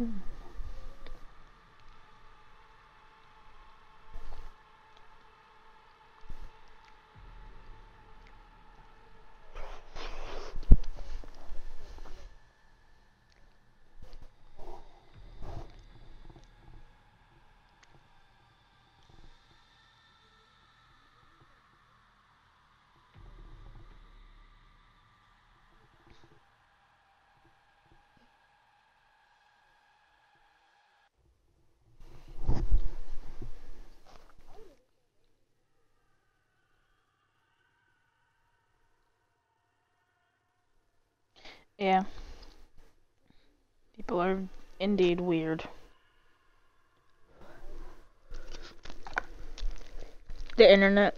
Hmm. Yeah. People are indeed weird. The internet.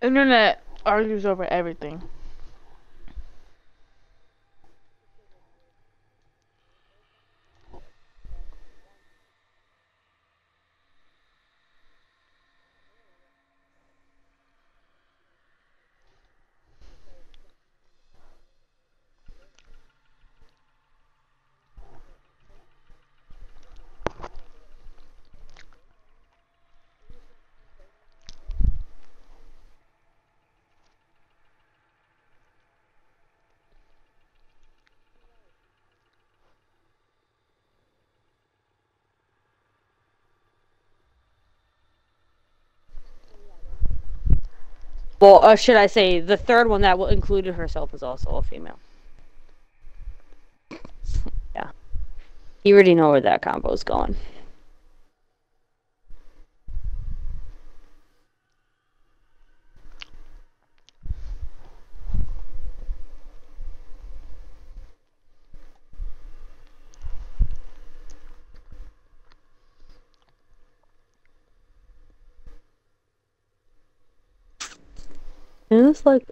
Internet argues over everything. Well, uh, should I say the third one that included herself is also a female. yeah. You already know where that combo is going. It's like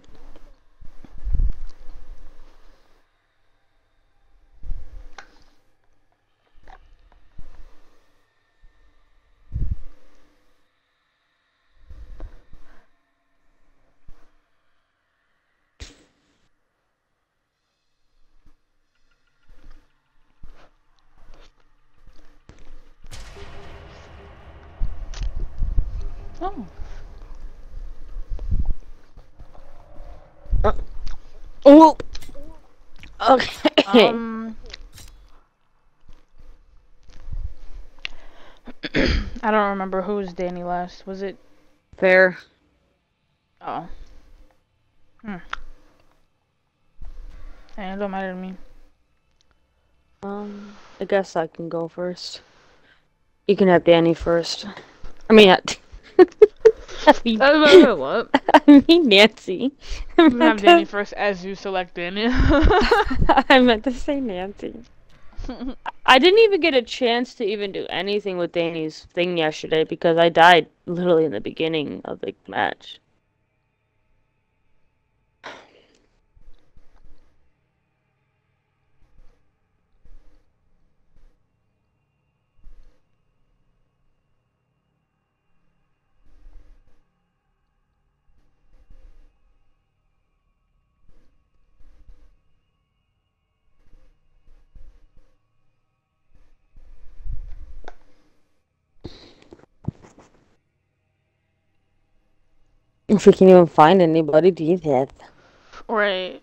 Oh. Oh. Okay. Um. I don't remember who was Danny last. Was it? Fair. Oh. Hmm. Eh, it don't matter to me. Um, I guess I can go first. You can have Danny first. I mean, I, I mean, what? I mean Nancy. I You have meant, Danny first as you select Danny. I meant to say Nancy. I didn't even get a chance to even do anything with Danny's thing yesterday because I died literally in the beginning of the match. If we can even find anybody, do you have? right.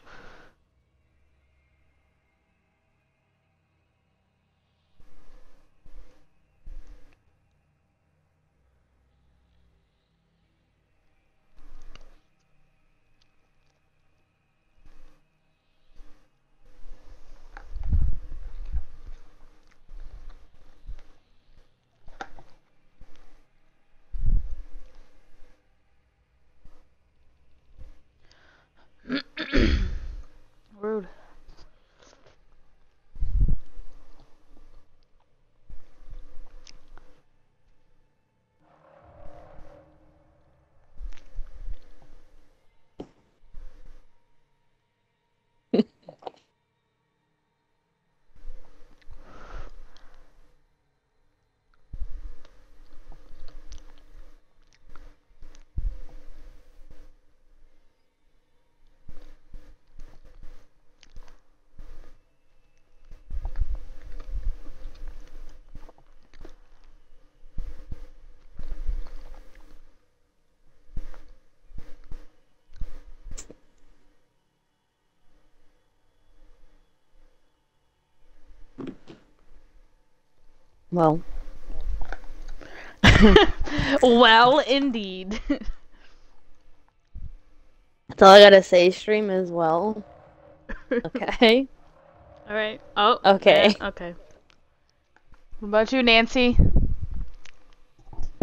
Well, well, indeed. that's all I gotta say. Stream as well. Okay. All right. Oh. Okay. yeah, okay. What about you, Nancy?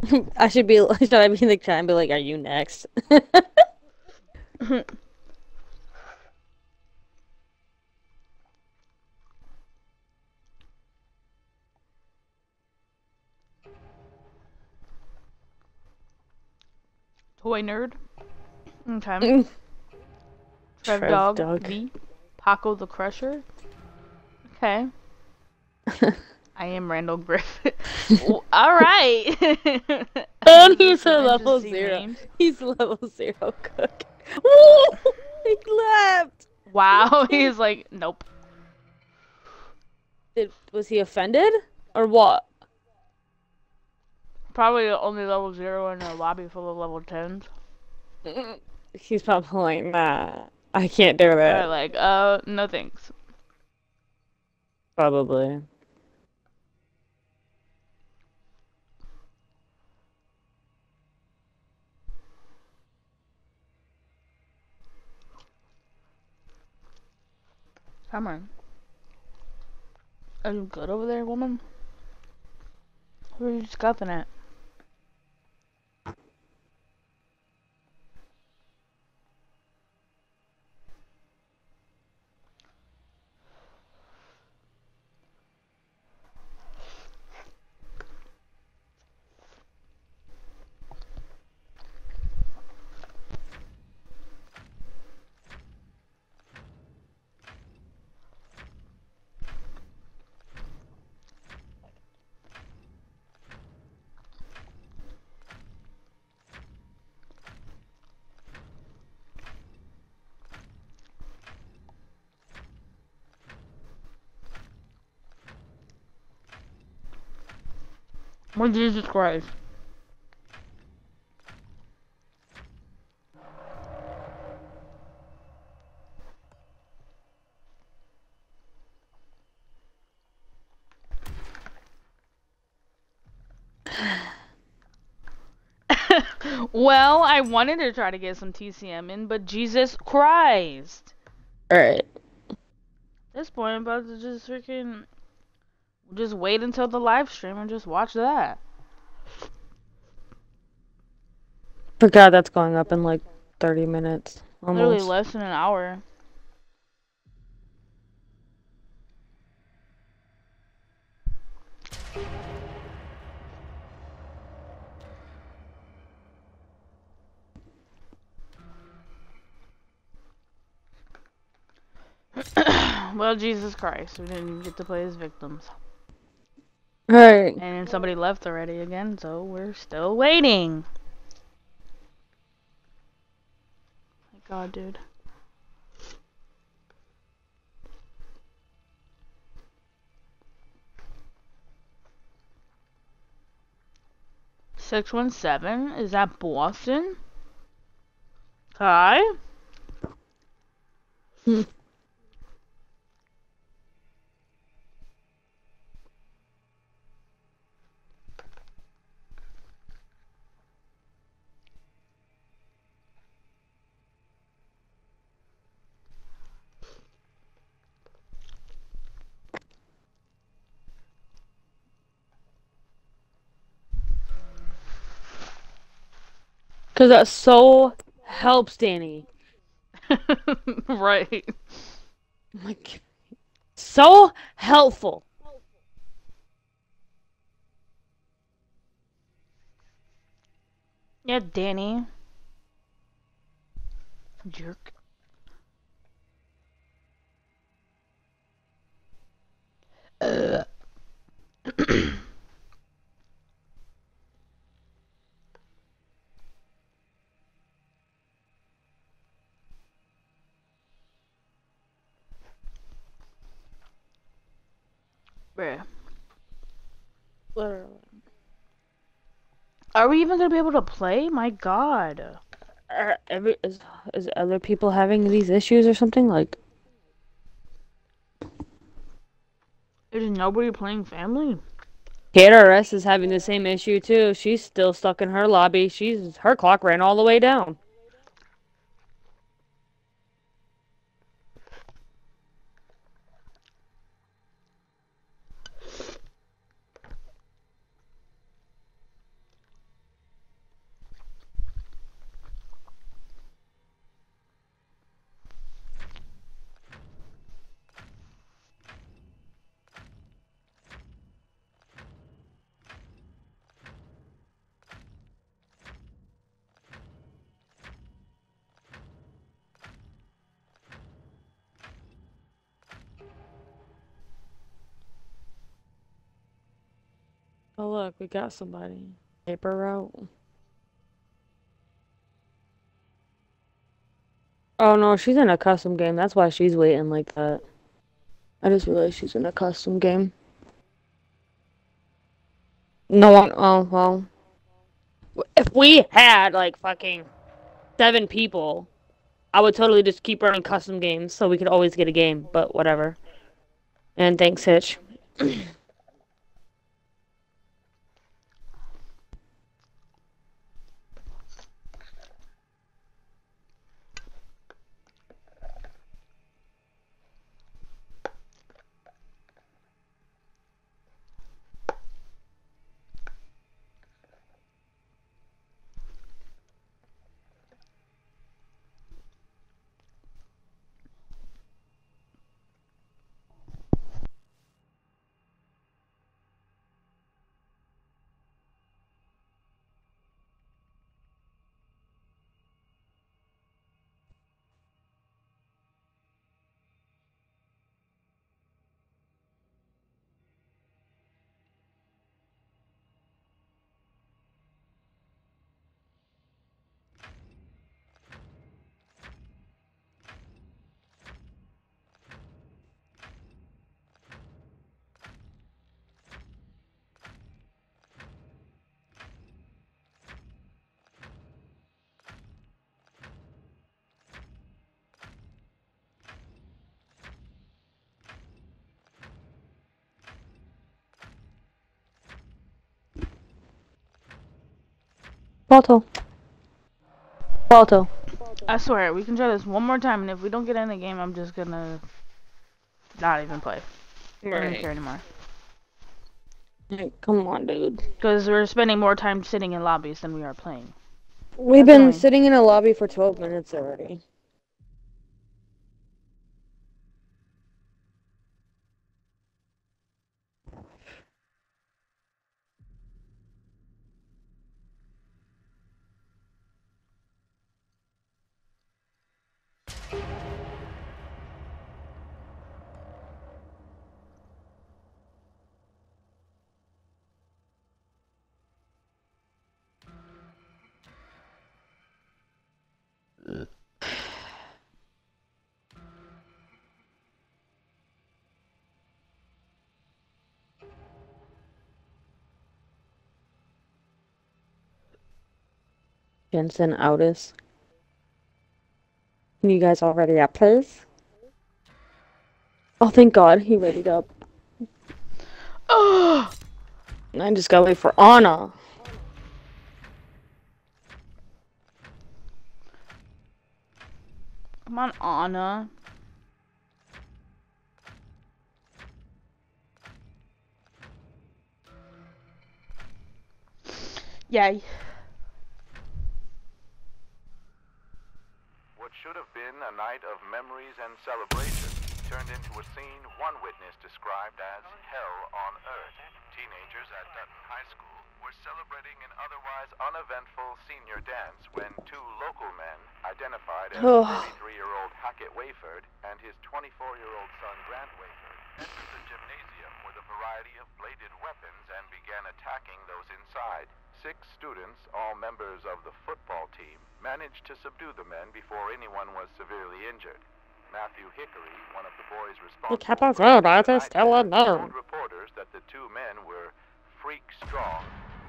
I should be. Should I be in the chat and be like, "Are you next?" Toy nerd. Okay. Mm. Trev, Trev Dog, Dog. V. Paco the Crusher. Okay. I am Randall Griffith. All right. And he's a level zero. names. He's level zero cook. Woo! He left. Wow. He's like, nope. Did, was he offended or what? Probably only level zero in a lobby full of level tens. He's probably like, nah, I can't do They're that. like, uh, no thanks. Probably. Come on. Are you good over there, woman? Who are you scuffing at? Well, Jesus Christ. well, I wanted to try to get some TCM in, but Jesus Christ. Alright. At this point, I'm about to just freaking just wait until the live stream and just watch that. Forgot that's going up in like 30 minutes. Literally less than an hour. well, Jesus Christ, we didn't even get to play as victims. Alright. And then somebody left already again, so we're still waiting. My god, dude. Six one seven? Is that Boston? Hi? Hmm. Cause that so helps Danny. right. Like, so helpful. Yeah, Danny. Jerk. Uh. Bruh. Literally. Are we even gonna be able to play? My god. Are every is is other people having these issues or something like? Is nobody playing family? KRS is having the same issue too. She's still stuck in her lobby. She's her clock ran all the way down. Got somebody. Paper route. Oh no, she's in a custom game. That's why she's waiting like that. I just realized she's in a custom game. No one. Oh well. If we had like fucking seven people, I would totally just keep running custom games so we could always get a game. But whatever. And thanks, Hitch. Balto. Balto. I swear, we can try this one more time, and if we don't get in the game, I'm just gonna not even play. I don't care anymore. Hey, come on, dude. Because we're spending more time sitting in lobbies than we are playing. We've That's been annoying. sitting in a lobby for 12 minutes already. Jensen Otis. You guys all ready up, please? Oh, thank God, he readied up. Oh! And I just gotta wait for Ana. Come on, Ana. Yeah. Should have been a night of memories and celebration turned into a scene one witness described as hell on earth. Teenagers at Dutton High School were celebrating an otherwise uneventful senior dance when two local men, identified as Oh. 33-year-old Hackett Wayford and his 24-year-old son Grant Wayford, entered the gymnasium with a variety of bladed weapons and began attacking those inside. Six students, all members of the football team, managed to subdue the men before anyone was severely injured. Matthew Hickory, one of the boys responsible kept us for out, the I just night tell there, no. told reporters that the two men were freak strong,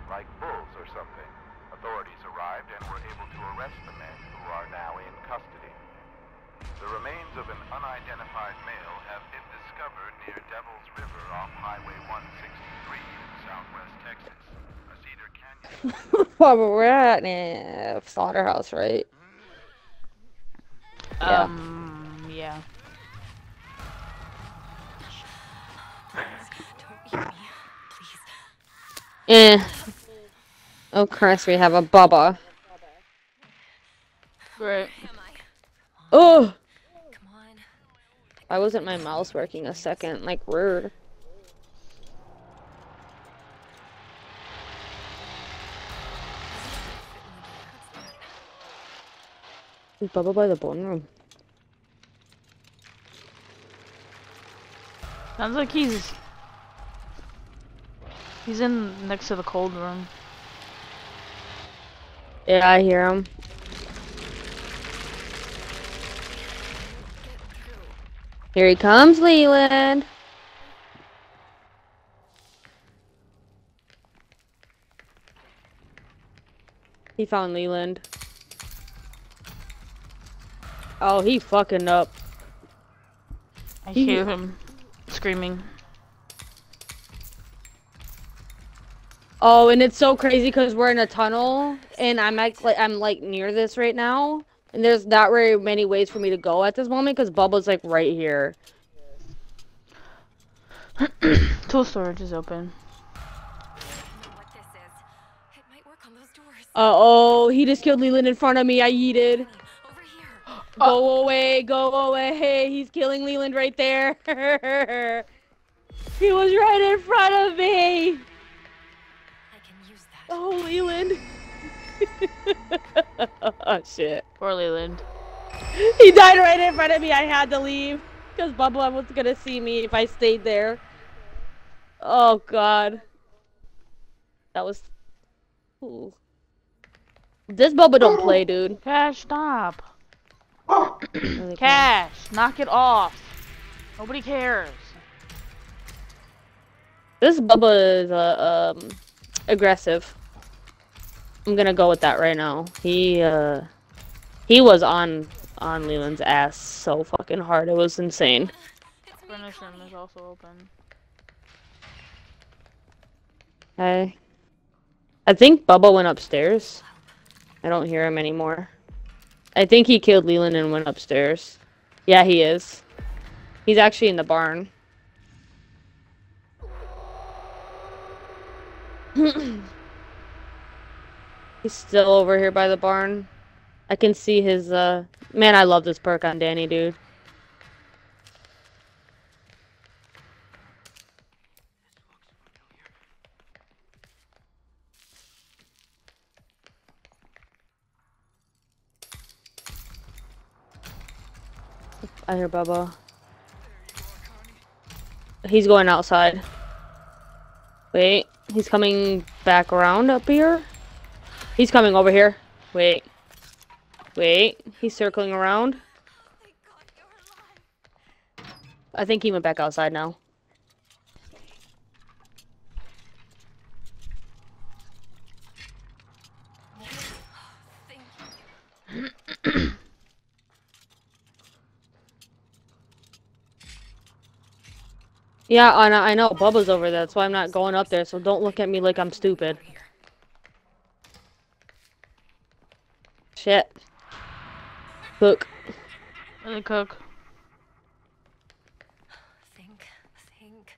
like bulls or something. Authorities arrived and were able to arrest the men, who are now in custody. The remains of an unidentified male have been discovered near Devil's River off Highway 163 in southwest Texas. A Cedar Canyon Well, we're at eh, slaughterhouse, right? Yeah. Um, yeah. Don't hear me, please. Eh. Oh, Chris, we have a Bubba. Great. Am I? Oh! Come on. Why wasn't my mouse working a second? Like, rude. Bubba by the bone room. Sounds like he's he's in next to the cold room. Yeah, I hear him. Get through. Here he comes, Leland. He found Leland. Oh, he fucking up. I He- hear him screaming. Oh, and it's so crazy because we're in a tunnel, and I'm like, like I'm like near this right now, and there's not very many ways for me to go at this moment because Bubba's like right here. Tool storage is open. I know what this is. It might work on those doors. Uh oh, he just killed Leland in front of me. I yeeted. Over here. Go away, go away. He's killing Leland right there. he was right in front of me. I can use that. Oh, Leland. oh, shit. Poor Leland. He died right in front of me. I had to leave because Bubba was gonna see me if I stayed there. Oh God, that was. Ooh. This Bubba don't play, dude. Cash, stop. Cash, knock it off. Nobody cares. This Bubba is uh, um aggressive. I'm gonna go with that right now. He uh he was on on Leland's ass so fucking hard. It was insane. Furnace room is also open. I I think Bubba went upstairs. I don't hear him anymore. I think he killed Leland and went upstairs. Yeah, he is. He's actually in the barn. He's still over here by the barn. I can see his uh man, I love this perk on Danny, dude. I hear Bubba. He's going outside. Wait, he's coming back around up here? He's coming over here. Wait. Wait, he's circling around. I think he went back outside now. Yeah, I know, I know. Bubba's over there. That's why I'm not going up there. So don't look at me like I'm stupid. Here. Shit. Look. Really cook. Think, think.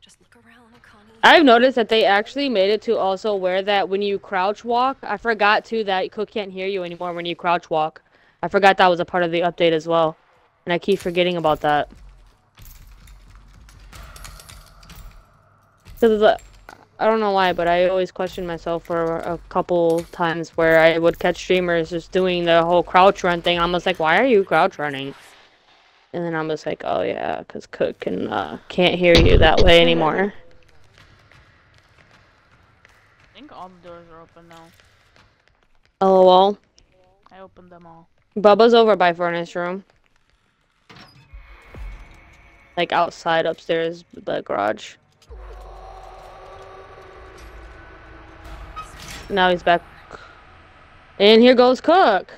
Just look around, Connie. I've noticed that they actually made it to also where that when you crouch walk. I forgot too that Cook can't hear you anymore when you crouch walk. I forgot that was a part of the update as well. And I keep forgetting about that. Because I don't know why, but I always question myself for a couple times where I would catch streamers just doing the whole crouch run thing. I'm just like, why are you crouch running? And then I'm just like, oh yeah, because Cook can uh, can't hear you that way anymore. I think all the doors are open now. LOL. I opened them all. Bubba's over by furnace room. Like outside upstairs, the garage. Now he's back. And here goes Cook.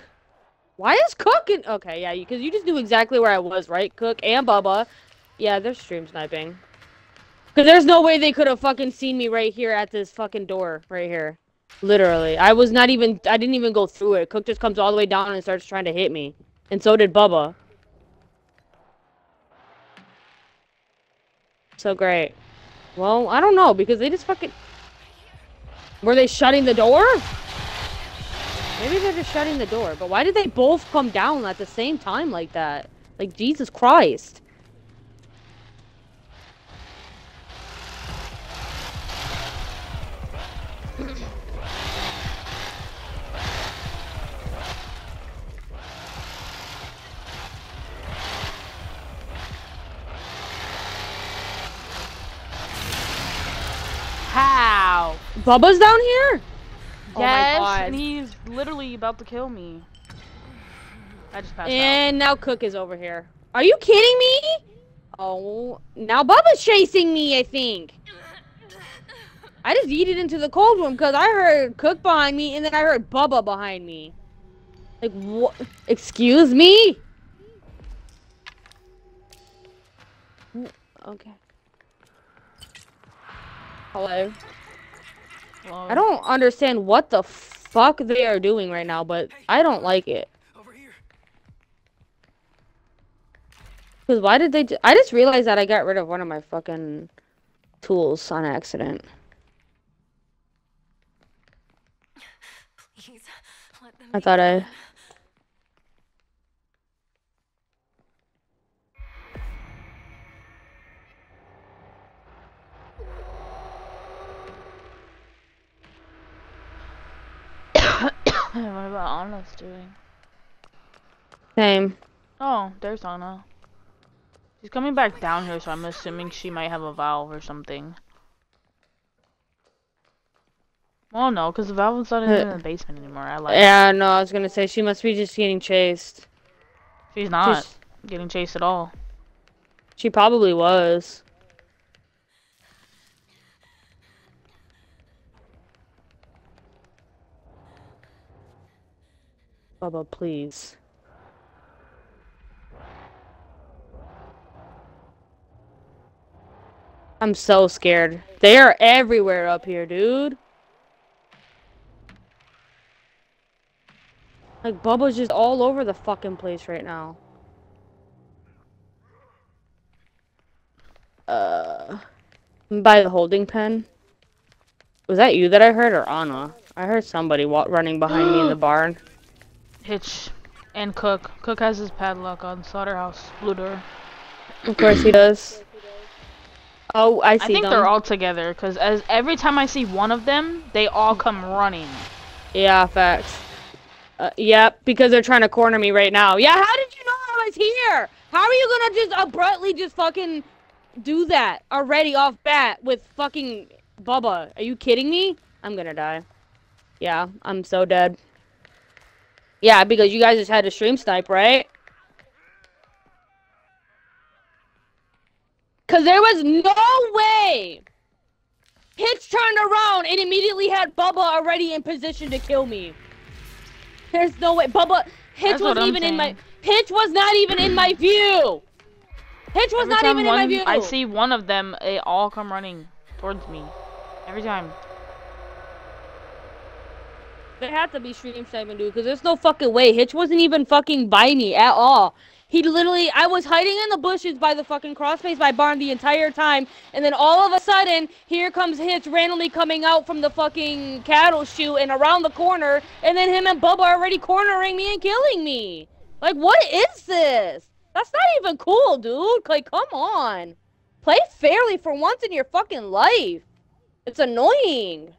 Why is Cook in? Okay, yeah, because you just knew exactly where I was, right? Cook and Bubba. Yeah, they're stream sniping. Cause there's no way they could have fucking seen me right here at this fucking door right here. Literally, I was not even. I didn't even go through it. Cook just comes all the way down and starts trying to hit me, and so did Bubba. So great. Well, I don't know because they just fucking. Were they shutting the door? Maybe they're just shutting the door. But why did they both come down at the same time like that? Like Jesus Christ. How? Bubba's down here? Oh my yes, God. and he's literally about to kill me. I just passed out. And now Cook is over here. Are you kidding me? Oh, now Bubba's chasing me, I think. I just yeeted into the cold room because I heard Cook behind me and then I heard Bubba behind me. Like, what? Excuse me? Okay. Hello. I don't understand what the fuck they are doing right now, but I don't like it. Cause why did they? I just realized that I got rid of one of my fucking tools on accident. Please, let them I thought I. what about Ana's doing? Same. Oh, there's Ana. She's coming back down here, so I'm assuming she might have a valve or something. Well, no, because the valve is not even in the uh, basement anymore. I like. Yeah, no, I was gonna say she must be just getting chased. She's not She's- getting chased at all. She probably was. Bubba, please. I'm so scared. They are everywhere up here, dude. Like, Bubba's just all over the fucking place right now. Uh, by the holding pen. Was that you that I heard, or Ana? I heard somebody wa- running behind me in the barn. Hitch and Cook. Cook has his padlock on slaughterhouse blue door. Of course he does. Oh, I see I think them. they're all together because as every time I see one of them, they all come running. Yeah, facts. Uh, yep, because they're trying to corner me right now. Yeah, how did you know I was here? How are you gonna just abruptly just fucking do that already off bat with fucking Bubba? Are you kidding me? I'm gonna die. Yeah, I'm so dead. Yeah, because you guys just had to stream snipe, right? Cause there was no way Hitch turned around and immediately had Bubba already in position to kill me. There's no way. Bubba, Hitch That's wasn't even in my. Hitch was not even in my view. Hitch was Every not even in my view. I see one of them, they all come running towards me. Every time. They had to be stream sniping, dude, because there's no fucking way. Hitch wasn't even fucking by me at all. He literally, I was hiding in the bushes by the fucking crossface by barn the entire time, and then all of a sudden, here comes Hitch randomly coming out from the fucking cattle chute and around the corner, and then him and Bubba are already cornering me and killing me. Like, what is this? That's not even cool, dude. Like, come on. Play fairly for once in your fucking life. It's annoying.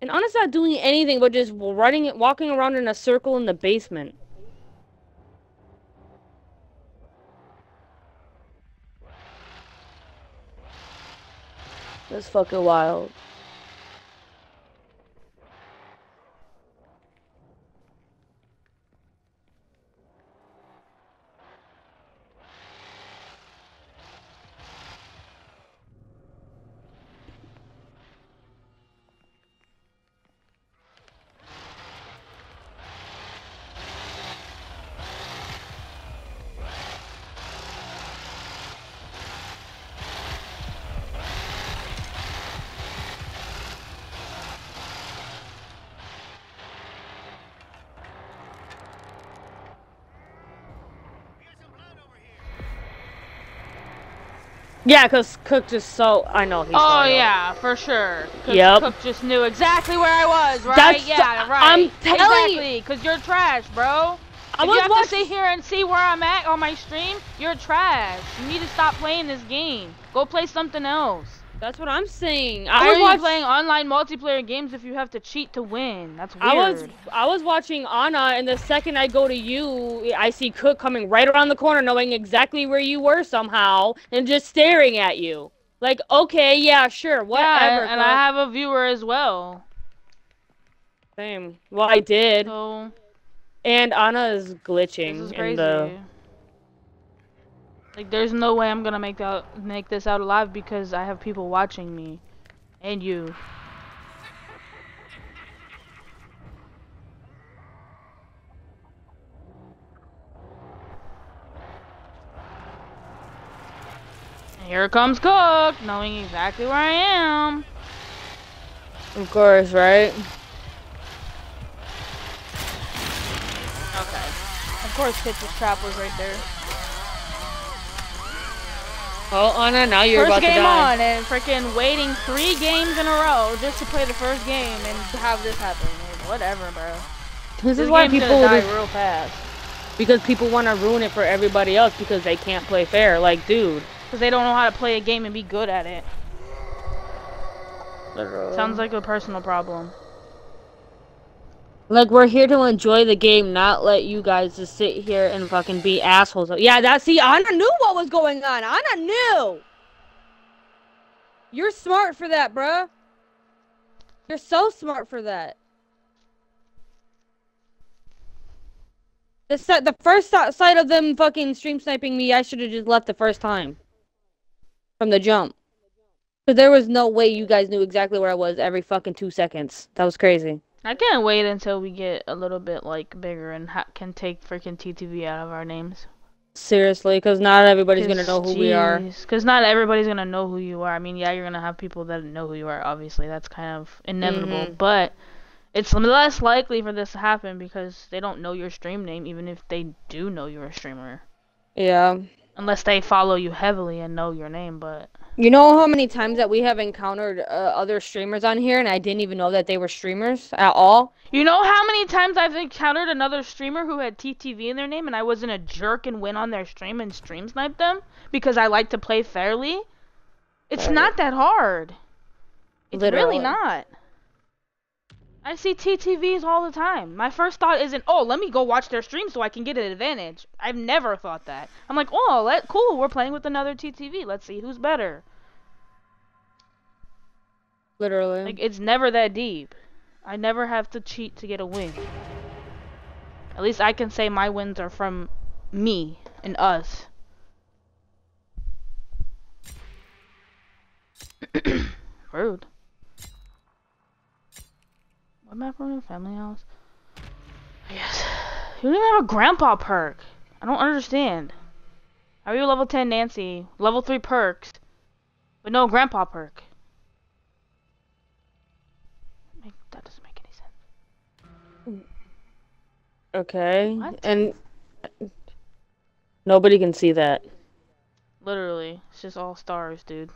And Ana's not doing anything but just running, walking around in a circle in the basement. That's fucking wild. Yeah, cause Cook just so I know he's. Oh yeah, for sure. Yep. Cook just knew exactly where I was, right? That's- yeah, right. I'm telling you. exactly, cause you're trash, bro. I if you have watching. to sit here and see where I'm at on my stream, you're trash. You need to stop playing this game. Go play something else. That's what I'm saying. I are was you playing online multiplayer games if you have to cheat to win? That's weird. I was I was watching Ana, and the second I go to you, I see Cook coming right around the corner, knowing exactly where you were somehow, and just staring at you. Like, okay, yeah, sure, whatever. Yeah, and I have a viewer as well. Same. Well, I did. So And Ana is this glitching is in crazy. the. Like, there's no way I'm gonna make out make this out alive because I have people watching me, and you. And Here comes Cook, knowing exactly where I am. Of course, right? Okay. Of course, Hitch's trap was right there. Oh, Ana, now you're first about to game on and freaking waiting three games in a row just to play the first game and have this happen. Like, Whatever, bro. This is why people gonna die just- real fast because people want to ruin it for everybody else because they can't play fair. Like, dude. because they don't know how to play a game and be good at it. Uh, Sounds like a personal problem. Like we're here to enjoy the game, not let you guys just sit here and fucking be assholes. Yeah, that's- see, Ana knew what was going on. Ana knew. You're smart for that, bruh. You're so smart for that. The the first sight of them fucking stream sniping me, I should have just left the first time. From the jump. But there was no way you guys knew exactly where I was every fucking two seconds. That was crazy. I can't wait until we get a little bit like bigger and ha- can take freaking TTV out of our names. Seriously, because not everybody's gonna know who we are. Because not everybody's gonna know who you are. I mean, yeah, you're gonna have people that know who you are. Obviously, that's kind of inevitable. Mhm. But it's less likely for this to happen because they don't know your stream name, even if they do know you're a streamer. Yeah. Unless they follow you heavily and know your name. But You know how many times that we have encountered uh, other streamers on here and I didn't even know that they were streamers at all? you know how many times I've encountered another streamer who had TTV in their name, and I wasn't a jerk and went on their stream and stream sniped them because I like to play fairly. It's Right. not that hard. It's Literally. really not. I see TTVs all the time. My first thought isn't, oh, let me go watch their stream so I can get an advantage. I've never thought that. I'm like, oh, let, cool, we're playing with another TTV. Let's see who's better. Literally. Like, it's never that deep. I never have to cheat to get a win. At least I can say my wins are from me and us. Rude. Are we in? Family house? Yes. You don't even have a grandpa perk. I don't understand. How are you level 10 Nancy? Level 3 perks. But no grandpa perk. That doesn't make any sense. okay. What? And nobody can see that. Literally. It's just all stars, dude.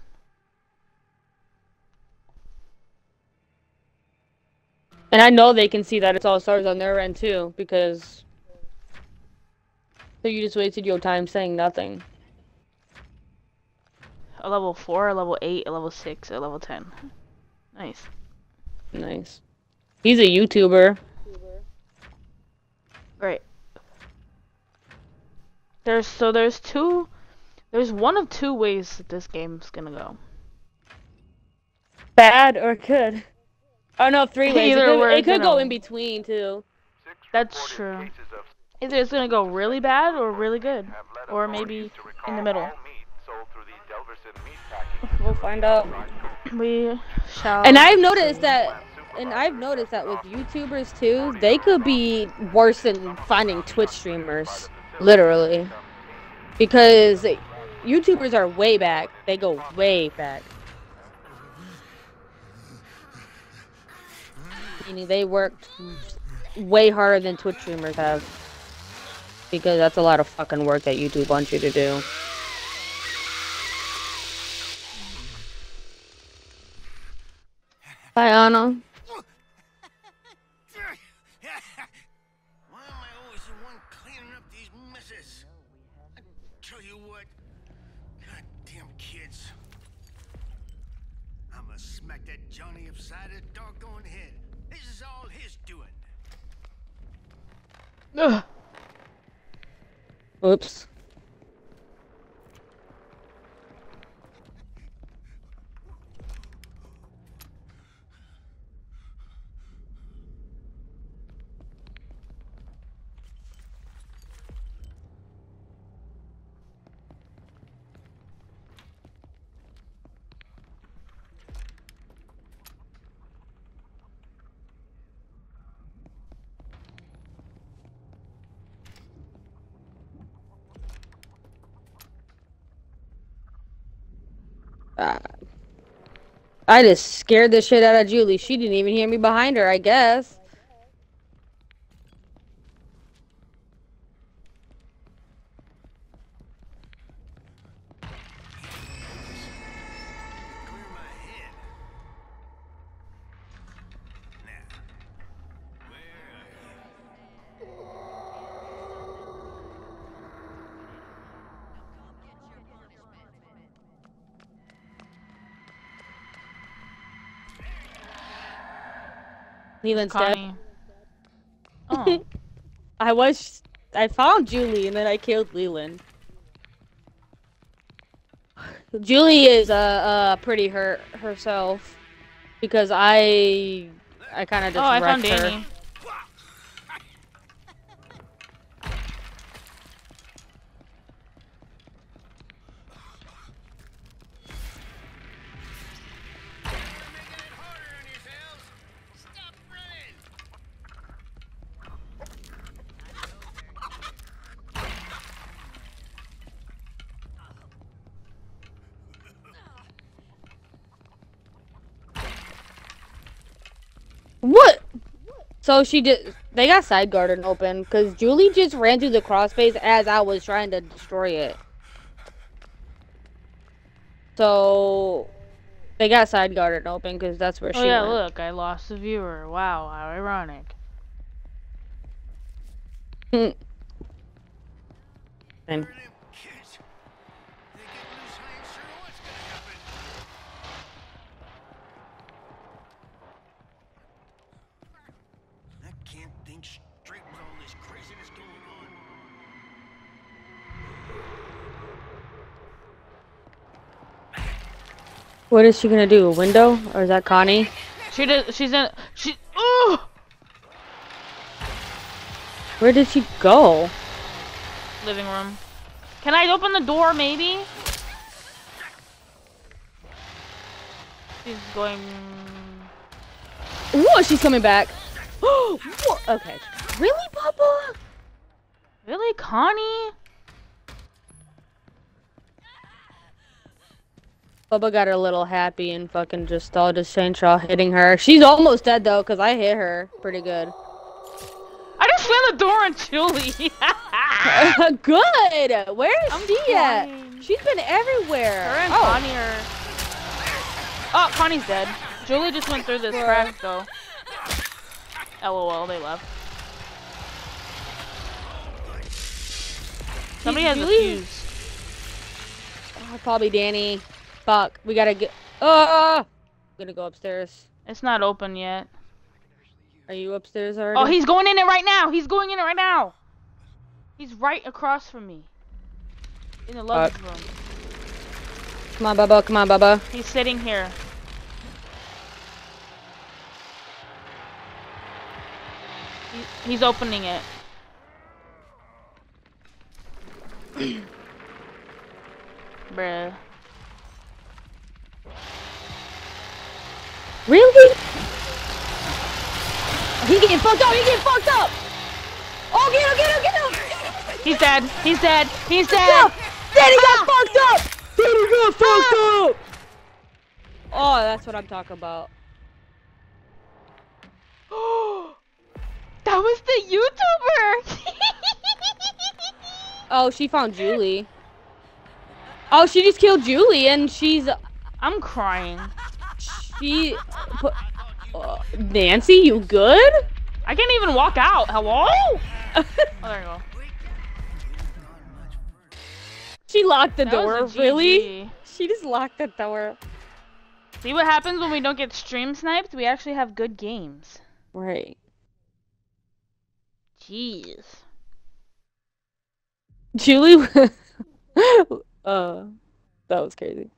And I know they can see that it's all stars on their end too because so you just wasted your time saying nothing. A level 4, a level 8, a level 6, a level 10. Nice. Nice. He's a YouTuber. Great. There's so there's two there's one of two ways that this game's gonna go. Bad or good? Oh no, three ways. Either it could, it could go in between too. That's true. Either it's gonna go really bad or really good. Or maybe in the middle. all meat sold through the Delverson meat packing We'll find out. We shall And I've noticed that, and I've noticed that with YouTubers too, they could be worse than finding Twitch streamers, literally, because YouTubers are way back. They go way back. meaning they worked way harder than Twitch streamers have. Because that's a lot of fucking work that YouTube wants you to do. Hi, Ana. smack that Johnny upside his doggone head. This is all his doing. Ugh. Oops. Uh, I just scared the shit out of Julie. She didn't even hear me behind her, I guess. Leland's dead. Oh. I was. I found Julie and then I killed Leland. Julie is uh, uh pretty hurt herself because I I kind of oh, just I found her. Danny. Making it harder on yourselves. Stop running. What? So she did. They got side garden open because Julie just ran through the crawlspace as I was trying to destroy it. So they got side garden open because that's where Oh she yeah, went. look, I lost the viewer. Wow, how ironic. Hmm. And Where are them kids? They get loose, I ain't sure what's gonna happen. I can't think straight with all this craziness going on. What is she gonna do? A window or is that Connie? She did. She's in. She. Oh. Where did she go? Living room. Can I open the door, maybe? She's going. Whoa, she's coming back. Whoa, okay. Really, Papa? Really, Connie? Bubba got her a little happy and fucking just started just chainsaw hitting her. She's almost dead though, cause I hit her pretty good. I just slammed the door on Julie. good. Where's I'm she at? crying. She's been everywhere. Her and oh, Connie are. Oh, Connie's dead. Julie just went through this crack though. LOL, they left. Somebody has a fuse. oh, probably Danny. Fuck. We gotta get. Oh, gonna go upstairs. It's not open yet. Are you upstairs already? Oh, he's going in it right now. He's going in it right now. He's right across from me. In the uh, luggage room. Come on, Bubba. Come on, Bubba. He's sitting here. He- He's opening it. Bruh. Really? He getting fucked up. He getting fucked up. Oh, get him! Get him! Get him! He's dead. He's dead. He's dead. Daddy got ah! fucked up! Daddy got fucked up! Oh, that's what I'm talking about. that was the YouTuber. Oh, she found Julie. Oh, she just killed Julie, and she's I'm crying. She. Put, Nancy, you good? I can't even walk out. Hello? Oh, there you go. she locked the That door. Really? She just locked the door. See what happens when we don't get stream sniped? We actually have good games. Right. Jeez. Julie. uh, that was crazy.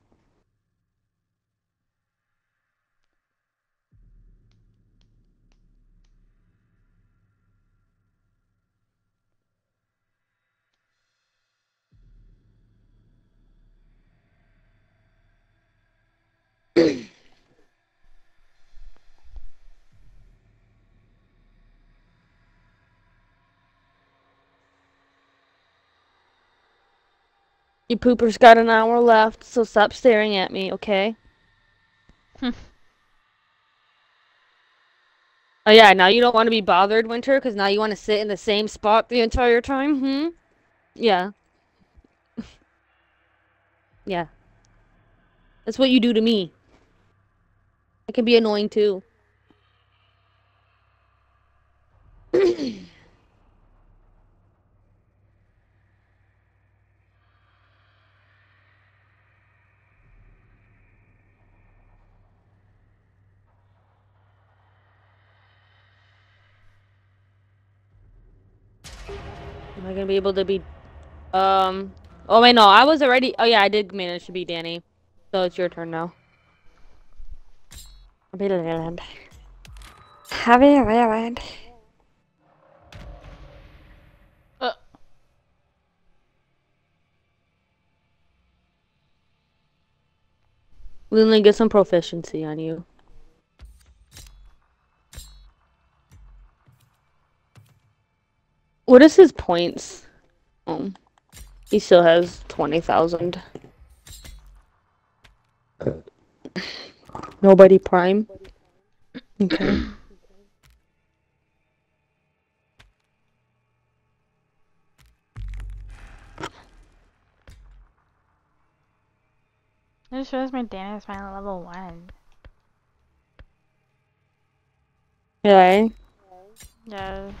You poopers got an hour left, so stop staring at me, okay? Hmm. oh yeah, now you don't want to be bothered, Winter, because now you want to sit in the same spot the entire time, hmm? Yeah. yeah. That's what you do to me. I can be annoying too. Am I gonna be able to be, um, oh wait, no, I was already, oh yeah, I did manage to be Danny. So it's your turn now. Happy Land. Happy Land. Uh, Lindley, get some proficiency on you. What is his points? Um, he still has 20,000. Nobody prime? Okay. it just shows my Dan is finally level 1. Yeah. Eh? Yeah.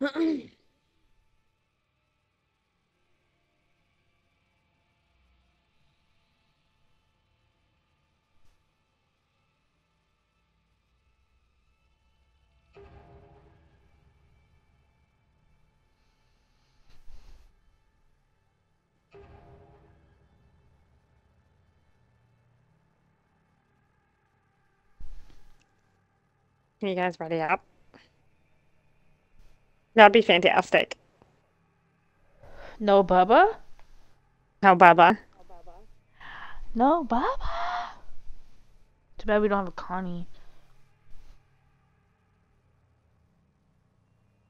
You guys ready up? That'd be fantastic. No Bubba? No Baba? No Bubba. Too bad we don't have a Connie.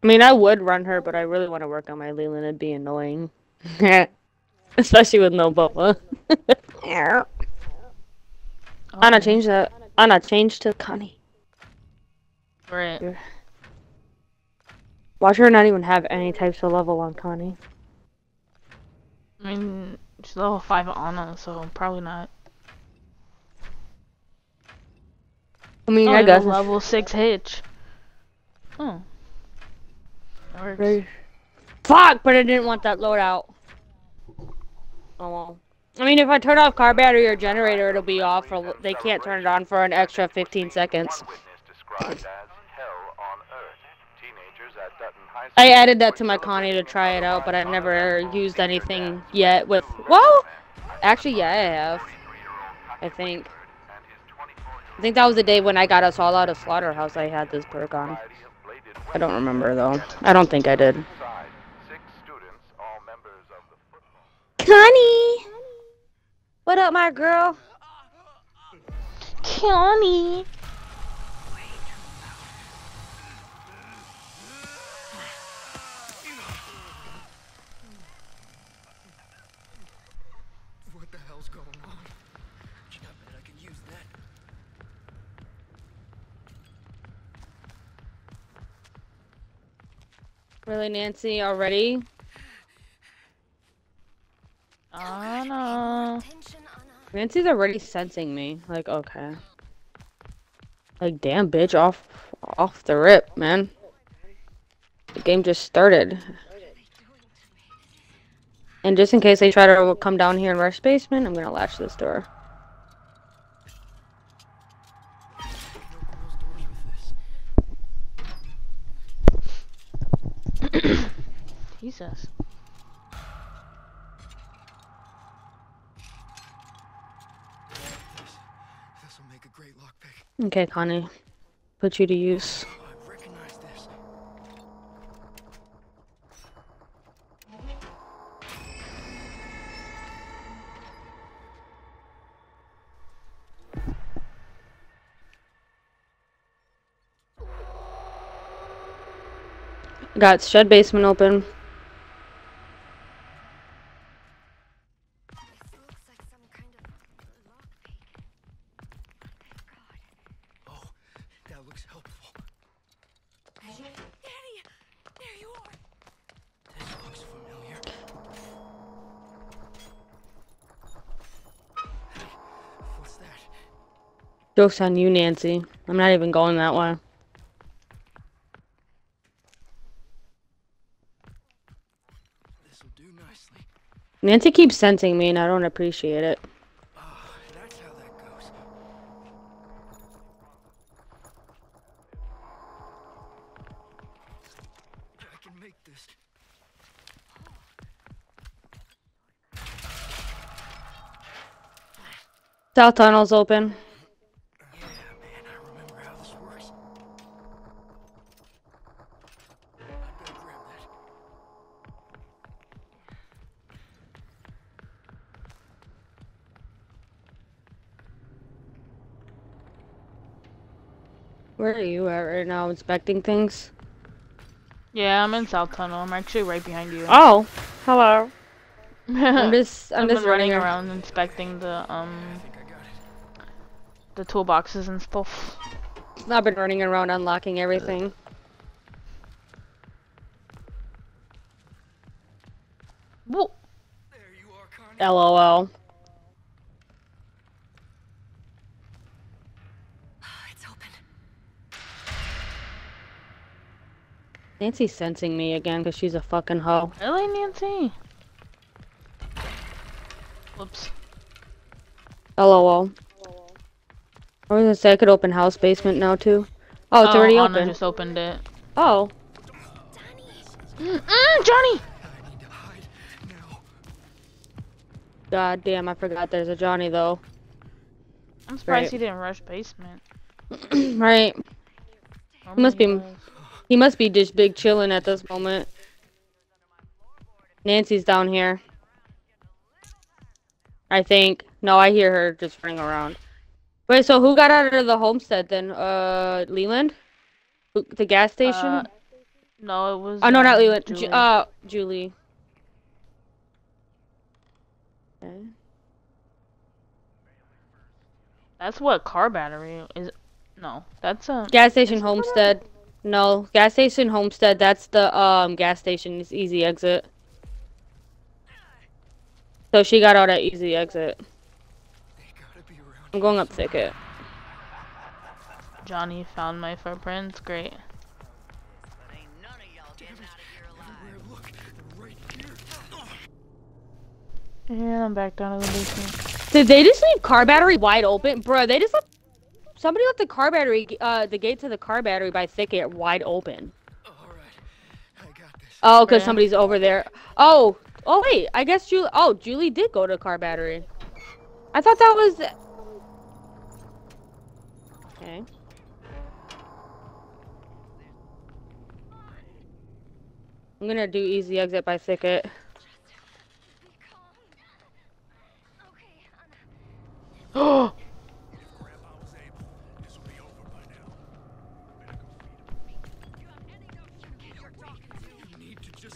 I mean, I would run her, but I really want to work on my Leland. It'd be annoying. Especially with no Bubba. Yeah. Ana, Oh, change that. Ana, change to Connie. Right. Watch her not even have any types of level on Connie. I mean, she's level 5 Ana, so probably not. I mean, Oh, I guess. level 6 Hitch. Oh. That works. Right. Fuck, but I didn't want that loadout. Oh well. I mean, if I turn off car battery or generator, it'll be off. For, they can't turn it on for an extra 15 seconds. One witness described as hell on earth. Teenagers at Dutton High I added that to my Connie to try it out, but I've never used anything yet with. Well, actually, yeah, I have. I think. I think that was the day when I got us all out of Slaughterhouse. I had this perk on. I don't remember though. I don't think I did. Six students, all members of the football. Connie, what up, my girl? Connie! Really, Nancy? Already? Ana. Nancy's already sensing me. Like, okay. Like, damn, bitch, off, off the rip, man. The game just started. And just in case they try to come down here and rush basement, I'm gonna latch this door. Open those doors with this. Jesus. This, this'll make a great lockpick. Okay, Connie. Put you to use. I recognize this. Got shed basement open. Joke's on you, Nancy. I'm not even going that way. This'll do nicely. Nancy keeps sensing me and I don't appreciate it. Ah, that goes. I can make this. South tunnel's open. Are right now? Inspecting things? Yeah, I'm in South Tunnel. I'm actually right behind you. Oh, hello. I'm just, I'm just running ar- around inspecting the um I think I got it. the toolboxes and stuff. I've been running around unlocking everything. Whoa. There you are, LOL. Nancy's sensing me again because she's a fucking hoe. Really, Nancy? Whoops. LOL. I was gonna say I could open house basement now too. Oh, it's already Ana open. just opened it. Oh, Mm, mm, Johnny! I need to hide now. god damn! I forgot there's a Johnny though. I'm surprised Right. he didn't rush basement. right. Normally must be- does. He must be just big chilling at this moment. Nancy's down here. I think. No, I hear her just running around. Wait, so who got out of the homestead then? Uh, Leland? The gas station? Uh, no, it was. oh, no, not um, Leland. Ju- Julie. uh, Julie. Okay. That's what car battery is. No, that's a. Gas station homestead. No, gas station homestead. That's the um gas station. It's easy exit. So she got out at easy exit. They gotta be around. I'm going up thicket. Johnny found my footprints. Great. Everywhere, look, right here. And I'm back down to the basement. Did they just leave car battery wide open, bro? They just left. Somebody left the car battery, uh, the gate to the car battery by thicket wide open. All right, I got this. Oh, because somebody's over there. Oh, oh wait, I guess Julie. Oh, Julie did go to car battery. I thought that was. Okay. I'm gonna do easy exit by thicket. Be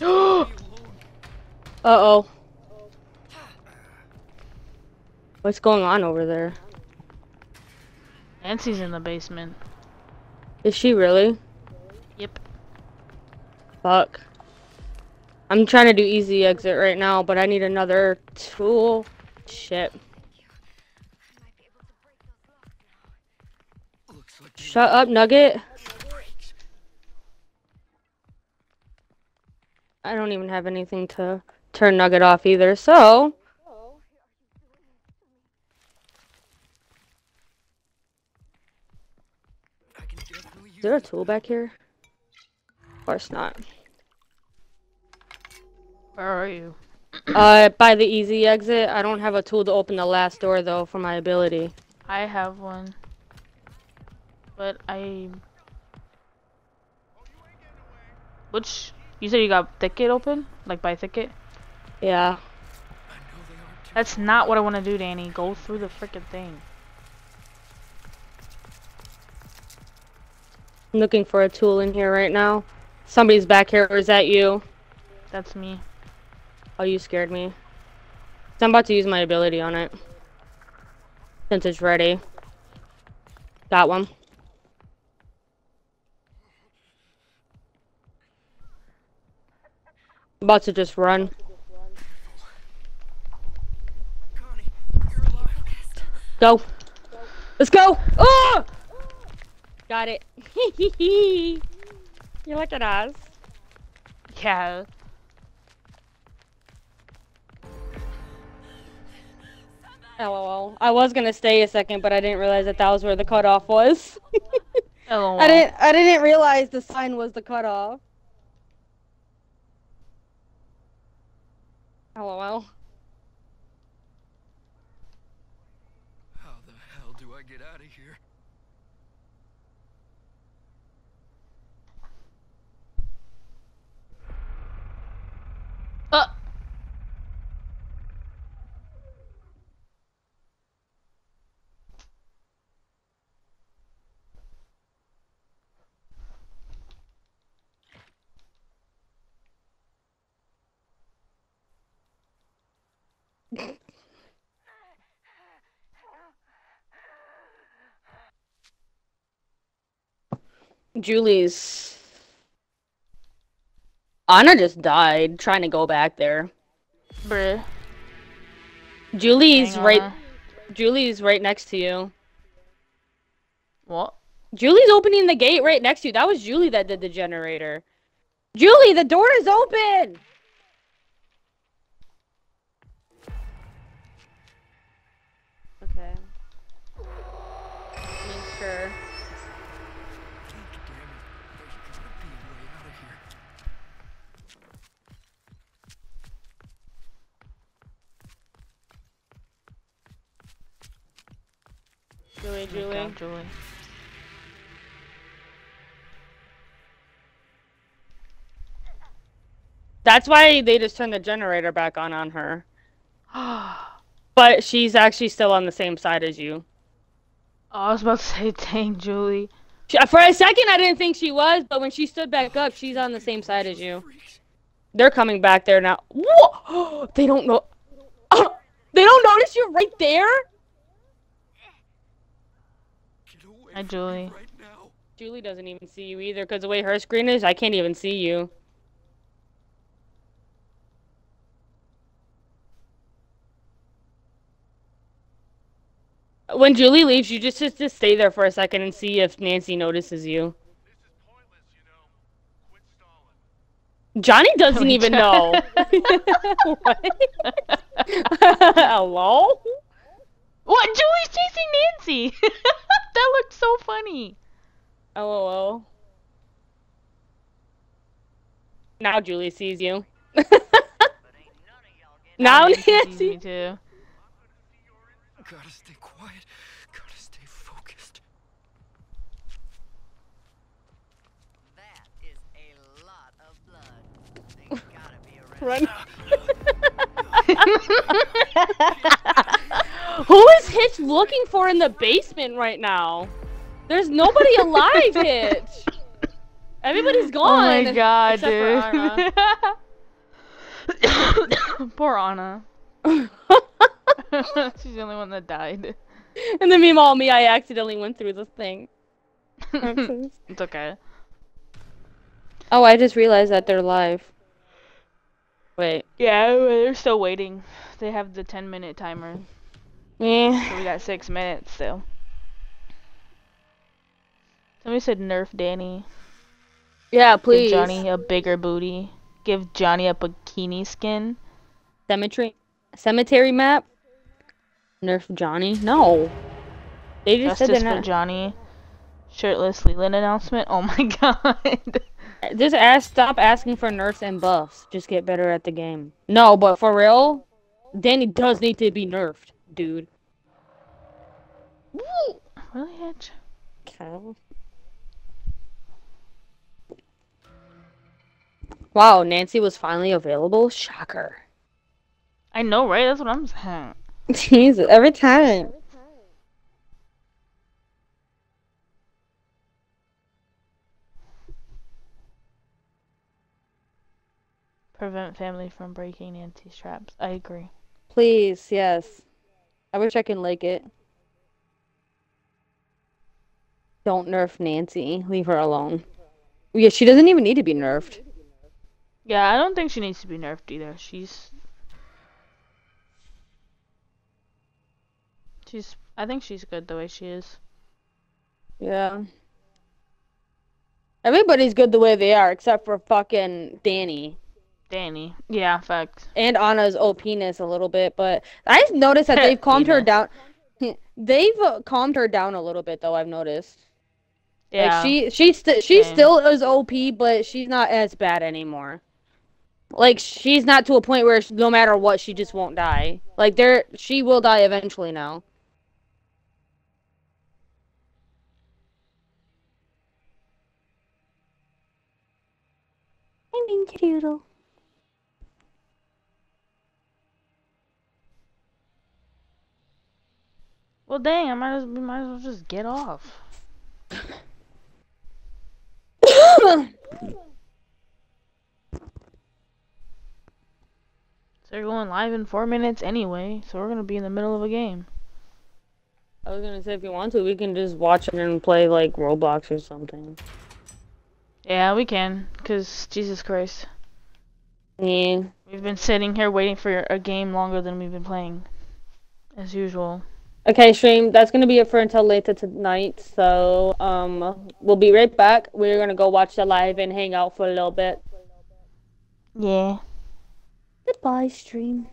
Uh oh. What's going on over there? Nancy's in the basement. Is she really? Yep. Fuck. I'm trying to do easy exit right now, but I need another tool. Shit. Shut up, be able to break those locks now. Looks like you Shut up, Nugget. brakes. I don't even have anything to turn Nugget off either, so. I can definitely use Is there a tool back here? Of course not. Where are you? Uh, by the easy exit. I don't have a tool to open the last door, though, for my ability. I have one. But I. Which. You said you got thicket open? Like by thicket? Yeah. I know they aren't too That's not what I want to do, Danny. Go through the freaking thing. I'm looking for a tool in here right now. Somebody's back here, or is that you? That's me. Oh, you scared me. I'm about to use my ability on it. Since it's ready. Got one. About to just run. Connie, you're alive. Focused. Go. Let's go. Oh! Got it. you look at us. Yeah. Oh, LOL. I was gonna stay a second, but I didn't realize that that was where the cutoff was. LOL. Oh. I didn't. I didn't realize the sign was the cutoff. LOL. How the hell do I get out of here? Uh. Julie's. Ana just died trying to go back there. Bruh. Julie's right. Julie's right next to you. What? Julie's opening the gate right next to you. That was Julie that did the generator. Julie, the door is open. Julie. That's why they just turned the generator back on on her. oh, But she's actually still on the same side as you. Oh, I was about to say, dang, Julie. She, uh, for a second, I didn't think she was, but when she stood back up, she's on the same side as you. They're coming back there now. Whoa! They don't know. they don't notice you're right there. Get away Hi, Julie. right now. Julie doesn't even see you either, because the way her screen is, I can't even see you. When Julie leaves, you just just, just stay there for a second and see if Nancy notices you. This is pointless, you know. Quit stalling. Johnny doesn't even know. Hello? What? Julie's chasing Nancy. that looked so funny. LOL. Now Julie sees you. now Nancy sees me too. Gotta stay quiet. Gotta stay focused. That is a lot of blood. They gotta be around. Run. Who is Hitch looking for in the basement right now? There's nobody alive, Hitch. Everybody's gone. Oh my god, except for dude. Poor Ana. She's the only one that died. and then meanwhile, me, I accidentally went through the thing. it's okay. Oh, I just realized that they're live. Wait. Yeah, they're still waiting. They have the 10 minute timer. Eh. So we got 6 minutes still. Somebody said nerf Danny. Yeah, please. Give. Johnny a bigger booty. Give Johnny a bikini skin. Cemetery, cemetery map. Nerf Johnny? No. They just said Justice they're for not. Johnny. Shirtless Leland announcement. Oh my god. Just ask. Stop asking for nerfs and buffs. Just get better at the game. No, but for real, Danny does need to be nerfed, dude. really, Hitch? Wow, Nancy was finally available. Shocker. I know, right? That's what I'm saying. Jesus, every time. Prevent family from breaking Nancy's traps. I agree. Please, yes. I wish I can like it. Don't nerf Nancy. Leave her alone. Yeah, she doesn't even need to be nerfed. Yeah, I don't think she needs to be nerfed either. She's. She's. I think she's good the way she is. Yeah. Everybody's good the way they are, except for fucking Danny. Danny. Yeah, facts. And Ana's OPness a little bit, but I've noticed that they've calmed her down. They've uh, calmed her down a little bit, though. I've noticed. Yeah. Like she, she, st- she Same. still is OP, but she's not as bad anymore. Like she's not to a point where sh- no matter what, she just won't die. Like there, she will die eventually now. I mean, doodle. Well, dang, I might as we might as well just get off. So you're going live in four minutes anyway, so we're gonna be in the middle of a game. I was gonna say if you want to, we can just watch it and play like Roblox or something. Yeah, we can, cause Jesus Christ, Yeah. we've been sitting here waiting for a game longer than we've been playing, as usual. Okay, stream. That's gonna be it for until later tonight. So um, we'll be right back. We're gonna go watch the live and hang out for a little bit. Yeah. Goodbye, stream.